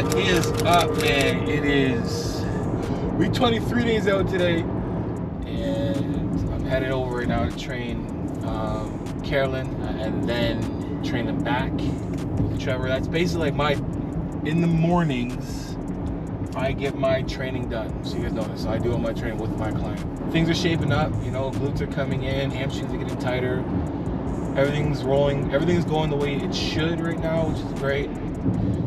What is up, man? It is week 23 days out today, and I'm headed over right now to train um, Carolyn and then train them back with Trevor. That's basically like my in the mornings. I get my training done. So you guys know this. So I do all my training with my client. Things are shaping up. You know, glutes are coming in, hamstrings are getting tighter. Everything's rolling. Everything's going the way it should right now, which is great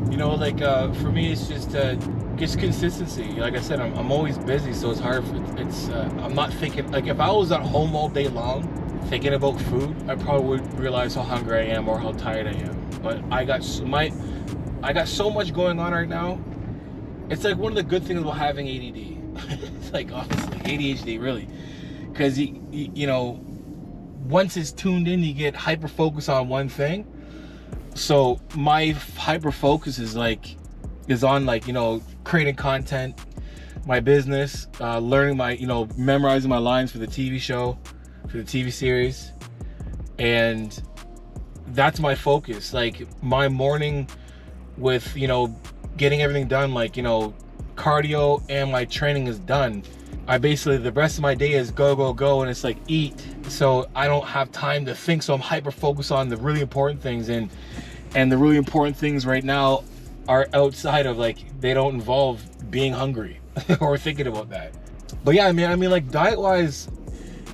you know, like uh, for me, it's just uh, just consistency. Like I said, I'm, I'm always busy, so it's hard. For, it's uh, I'm not thinking like if I was at home all day long thinking about food, I probably would realize how hungry I am or how tired I am. But I got so, my I got so much going on right now. It's like one of the good things about having ADD. it's like honestly ADHD, really, because you, you you know once it's tuned in, you get hyper focused on one thing so my hyper focus is like is on like you know creating content my business uh, learning my you know memorizing my lines for the tv show for the tv series. And that's my focus. Like my morning with you know getting everything done like you know cardio and my training is done i basically the rest of my day is go go go and it's like eat. So i don't have time to think so i'm hyper focused on the really important things. And and the really important things right now are outside of like they don't involve being hungry or thinking about that. But yeah i mean i mean like diet wise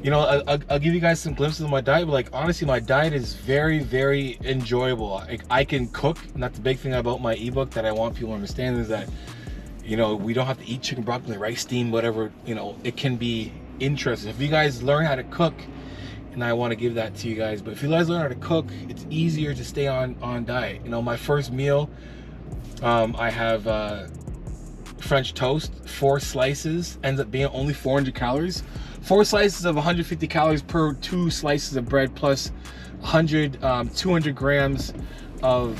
you know I, will I'll give you guys some glimpses of my diet but like honestly my diet is very very enjoyable. I, I can cook and that's the big thing about my ebook that i want people to understand is that you know we don't have to eat chicken broccoli rice steam whatever you know it can be interesting if you guys learn how to cook and I want to give that to you guys. But if you guys learn how to cook, it's easier to stay on on diet. You know, my first meal, um, I have uh, French toast, four slices, ends up being only 400 calories. Four slices of 150 calories per two slices of bread, plus 100, um, 200 grams of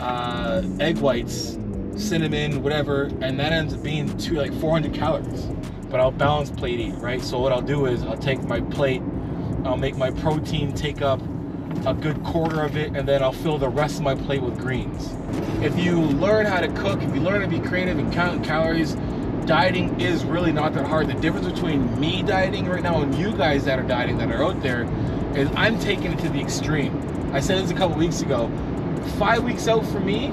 uh, egg whites, cinnamon, whatever, and that ends up being two like 400 calories. But I'll balance plate eat, right? So what I'll do is I'll take my plate I'll make my protein take up a good quarter of it and then I'll fill the rest of my plate with greens. If you learn how to cook, if you learn to be creative and count calories, dieting is really not that hard. The difference between me dieting right now and you guys that are dieting that are out there is I'm taking it to the extreme. I said this a couple weeks ago. Five weeks out for me,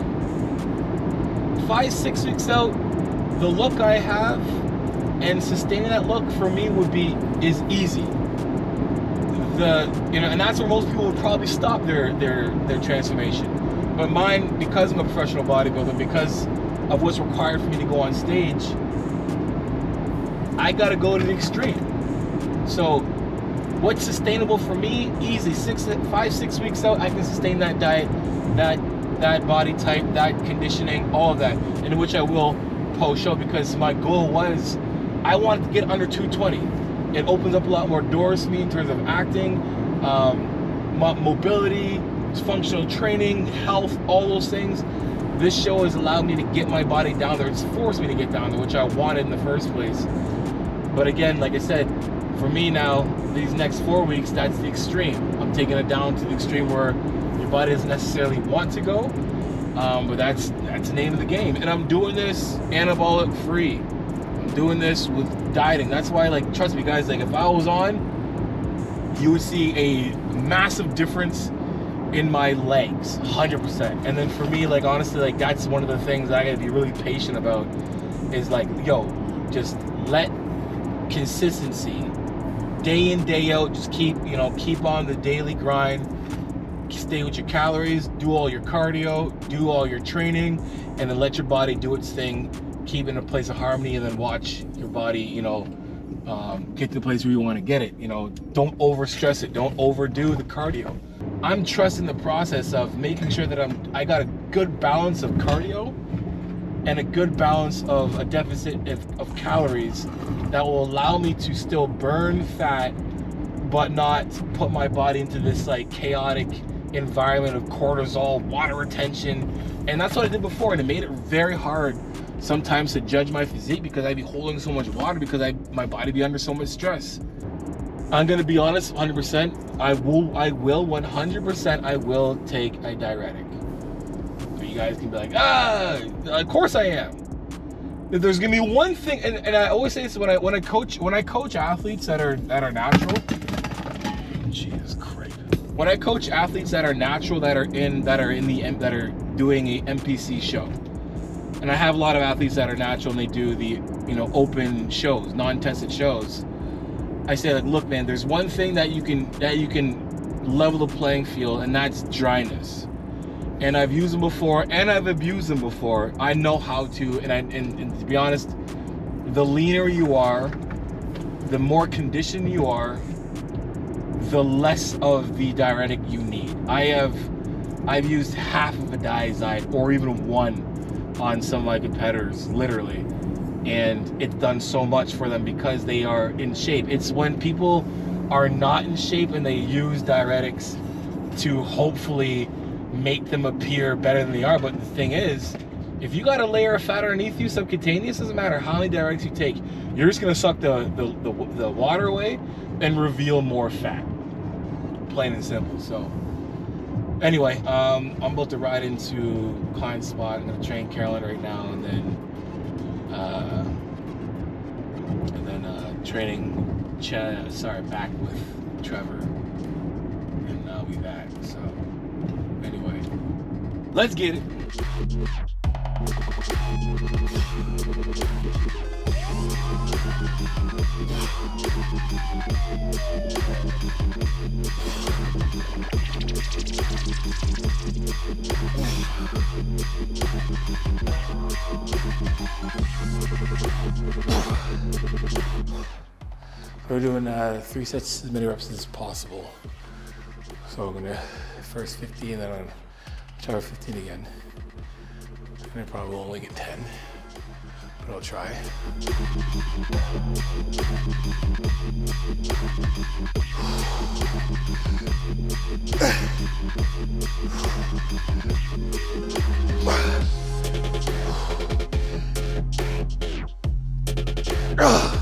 five, six weeks out, the look I have and sustaining that look for me would be is easy the you know, and that's where most people would probably stop their their their transformation. But mine, because I'm a professional bodybuilder, because of what's required for me to go on stage, I got to go to the extreme. So, what's sustainable for me? Easy, six, five, six weeks out, I can sustain that diet, that that body type, that conditioning, all of that, in which I will post show because my goal was I wanted to get under 220 it opens up a lot more doors for me in terms of acting, um, mobility, functional training, health, all those things. This show has allowed me to get my body down there. It's forced me to get down there, which I wanted in the first place. But again, like I said, for me now, these next four weeks, that's the extreme. I'm taking it down to the extreme where doesn't necessarily want to go, um, but that's that's the name of the game. And I'm doing this anabolic free I'm doing this with dieting. That's why, like, trust me, guys. Like, if I was on, you would see a massive difference in my legs, hundred percent. And then for me, like, honestly, like, that's one of the things I gotta be really patient about. Is like, yo, just let consistency, day in day out. Just keep, you know, keep on the daily grind. Stay with your calories, do all your cardio, do all your training, and then let your body do its thing keep in a place of harmony and then watch your body, you know, um, get to the place where you want to get it. You know, don't over stress it. Don't overdo the cardio. I'm trusting the process of making sure that I'm I got a good balance of cardio and a good balance of a deficit of, of calories that will allow me to still burn fat but not put my body into this like chaotic environment of cortisol, water retention. And that's what I did before and it made it very hard sometimes to judge my physique because I'd be holding so much water because I my body be under so much stress. I'm gonna be honest, 100%. I will, I will, 100%. I will take a diuretic. You guys can be like, ah, of course I am. If there's gonna be one thing, and, and I always say this when I when I coach when I coach athletes that are that are natural. Jesus Christ. When I coach athletes that are natural, that are in that are in the that are doing a NPC show, and I have a lot of athletes that are natural and they do the you know open shows, non-tested shows. I say like, look, man, there's one thing that you can that you can level the playing field, and that's dryness. And I've used them before, and I've abused them before. I know how to, and I and, and to be honest, the leaner you are, the more conditioned you are, the less of the diuretic you need. I have I've used half of a Dyazide or even one on some of my competitors, literally. And it's done so much for them because they are in shape. It's when people are not in shape and they use diuretics to hopefully make them appear better than they are. But the thing is, if you got a layer of fat underneath you, subcutaneous, doesn't matter how many diuretics you take, you're just gonna suck the, the, the, the water away and reveal more fat. Plain and simple. So anyway, um, I'm about to ride into Klein's spot. I'm gonna train Carolyn right now and then uh, and then uh, training Ch- sorry, back with Trevor, and I'll be back. So, anyway, let's get it. We're doing uh, three sets, as many reps as possible. So I'm gonna first 15, then I'm gonna try 15 again. And I probably will only get 10, I'll try.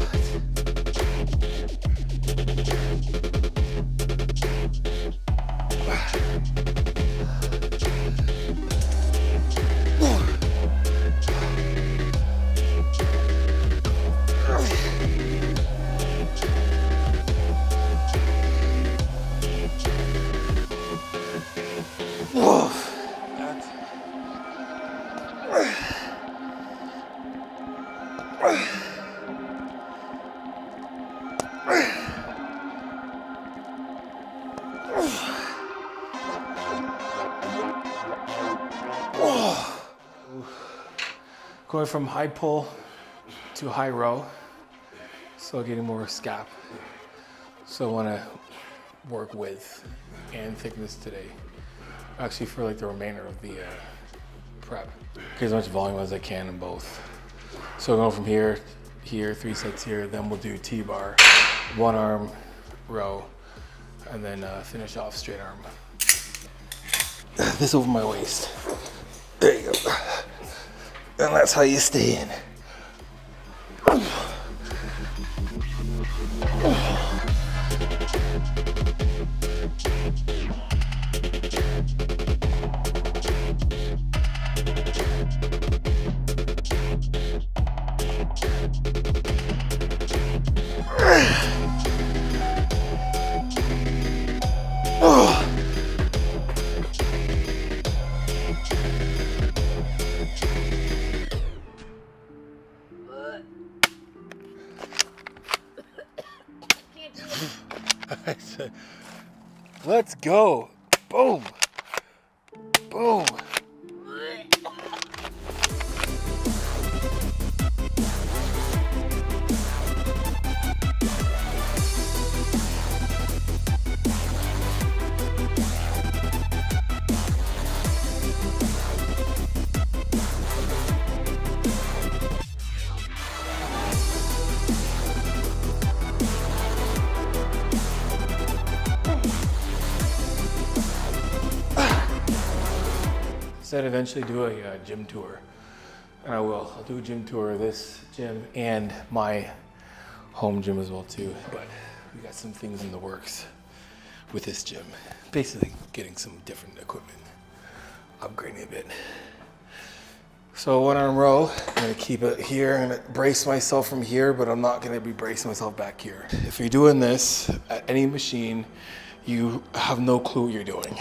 Going from high pull to high row, so getting more scap. So I want to work width and thickness today. Actually, for like the remainder of the uh, prep, get as much volume as I can in both. So going from here, here, three sets here, then we'll do T-bar, one arm row, and then uh, finish off straight arm. This over my waist. There you go. And that's how you stay in. I said, let's go. Boom. Boom. Said eventually do a uh, gym tour. And I will. I'll do a gym tour of this gym and my home gym as well too. But we got some things in the works with this gym. Basically getting some different equipment. upgrading a bit. So one arm row, I'm gonna keep it here. I'm gonna brace myself from here, but I'm not gonna be bracing myself back here. If you're doing this at any machine, you have no clue what you're doing.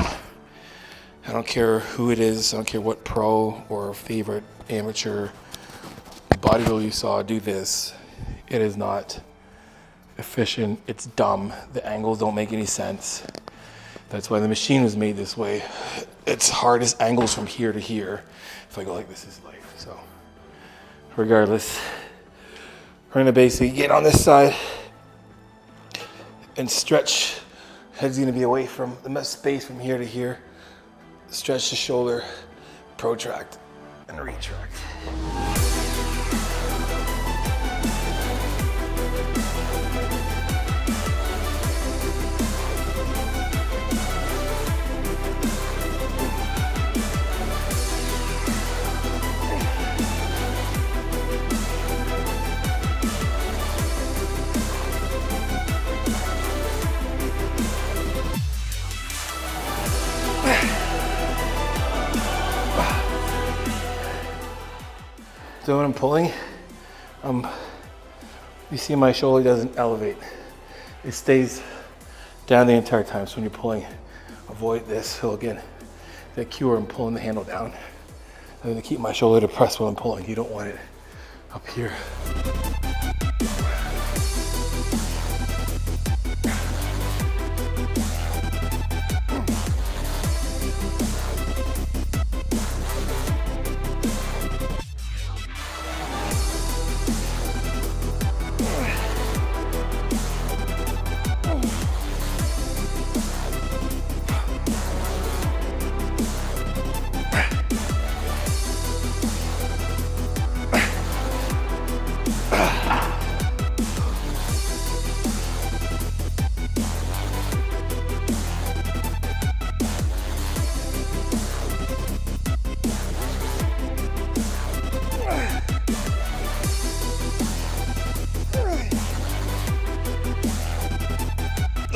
I don't care who it is, I don't care what pro or favorite amateur bodybuilder you saw do this. It is not efficient, it's dumb. The angles don't make any sense. That's why the machine was made this way. It's hardest angles from here to here. If I go like this, is life. So, regardless, we're gonna basically get on this side and stretch. Head's gonna be away from the space from here to here. Stretch the shoulder, protract, and retract. So when I'm pulling, um, you see my shoulder doesn't elevate. It stays down the entire time. So when you're pulling, avoid this. So again, the cue where I'm pulling the handle down. I'm gonna keep my shoulder depressed while I'm pulling. You don't want it up here.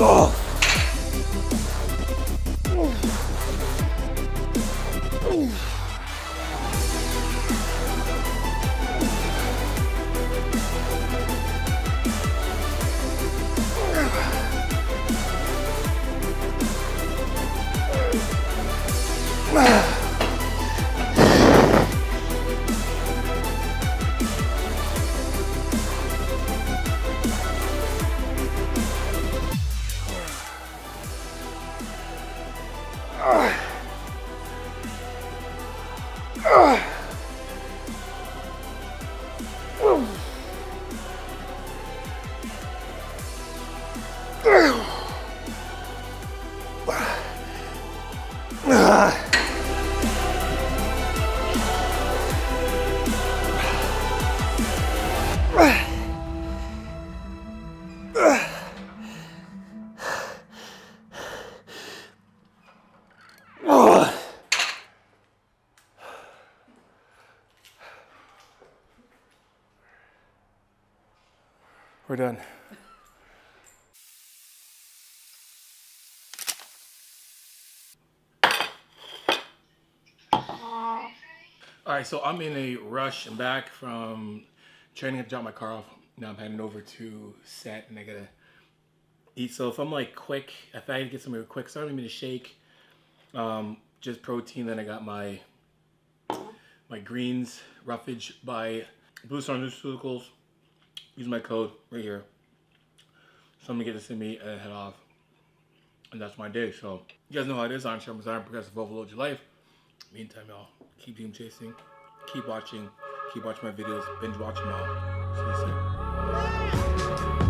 Oh. We're done. All right, so I'm in a rush. I'm back from training. I dropped my car off. Now I'm heading over to set and I gotta eat. So if I'm like quick, if I get something quick, so I don't even a shake. Um, just protein. Then I got my my greens roughage by Blue Star Nutraceuticals use my code right here. So I'm gonna get this in me and head off. And that's my day. So you guys know how it is on Sherman's Iron Progressive Overload Your Life. Meantime, y'all, keep dream chasing, keep watching, keep watching my videos, binge watching them all. See you soon.